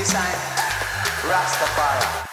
design Rastafari.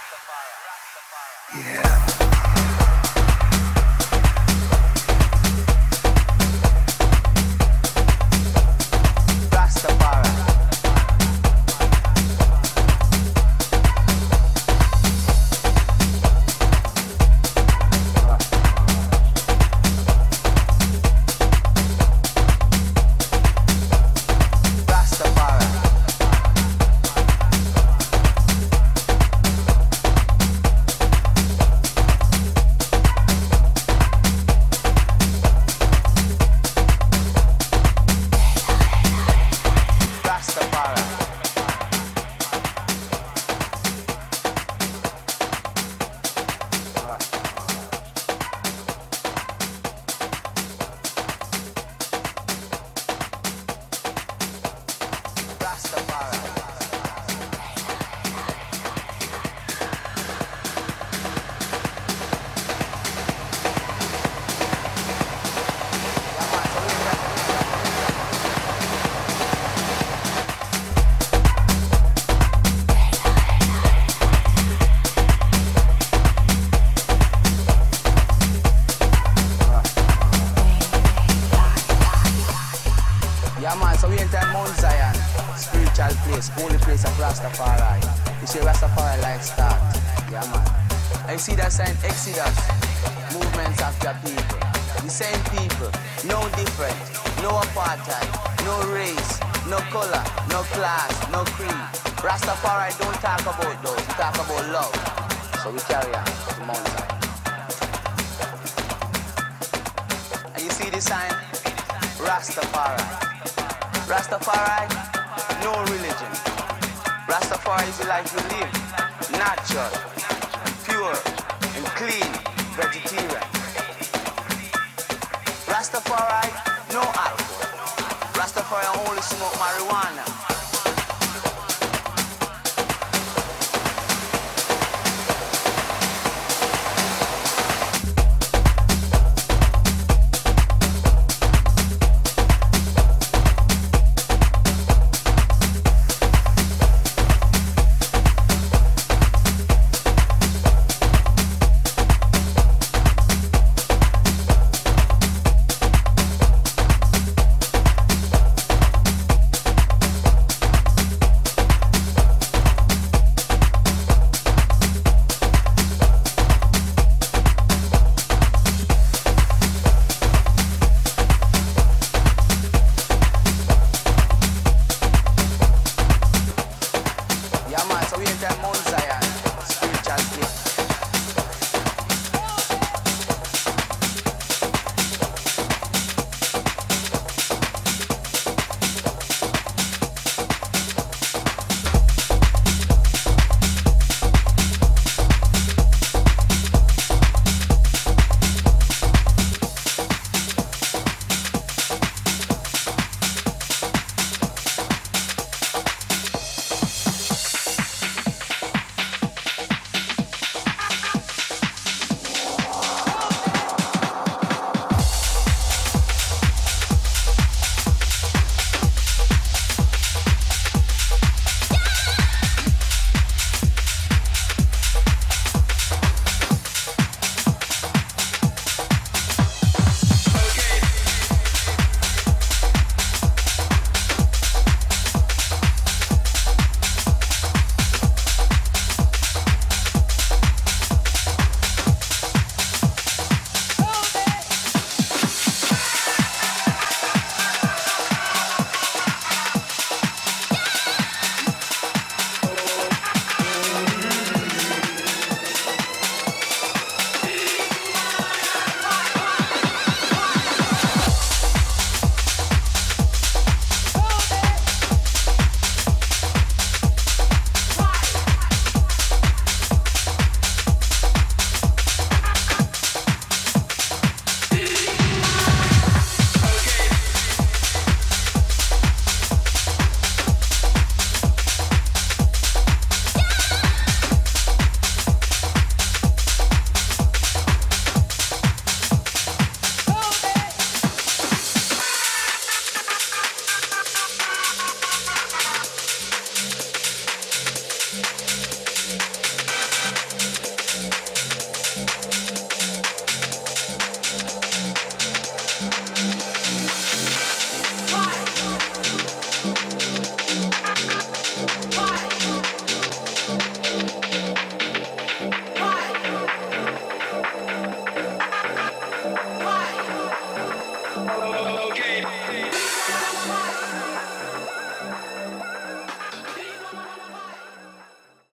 And you see this sign? Rastafari. Rastafari, no religion. Rastafari is the life we live. Natural, pure, and clean vegetarian. Rastafari, no alcohol. Rastafari only smoke marijuana.